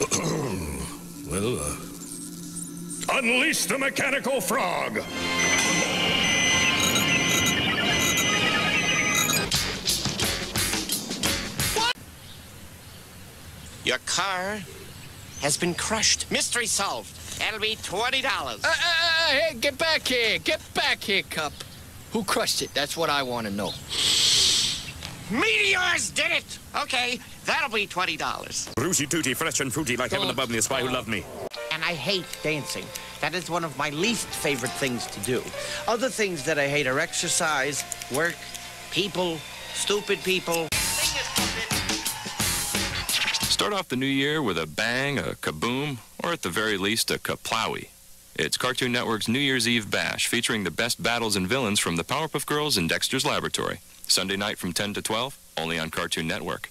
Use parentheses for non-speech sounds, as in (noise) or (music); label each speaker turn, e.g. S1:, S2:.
S1: (clears throat) well, uh, unleash the mechanical frog!
S2: Your car has been crushed. Mystery solved. That'll be $20.
S3: Uh, uh, uh, hey, get back here. Get back here, Cup. Who crushed it? That's what I want to know.
S2: Meteors did it! Okay, that'll be $20.
S1: Rooty tooty, fresh and fruity, like heaven oh, above me, a spy who loved me.
S2: And I hate dancing. That is one of my least favorite things to do. Other things that I hate are exercise, work, people, stupid people.
S4: Start off the new year with a bang, a kaboom, or at the very least, a kaplowy. It's Cartoon Network's New Year's Eve Bash, featuring the best battles and villains from the Powerpuff Girls and Dexter's Laboratory. Sunday night from 10 to 12, only on Cartoon Network.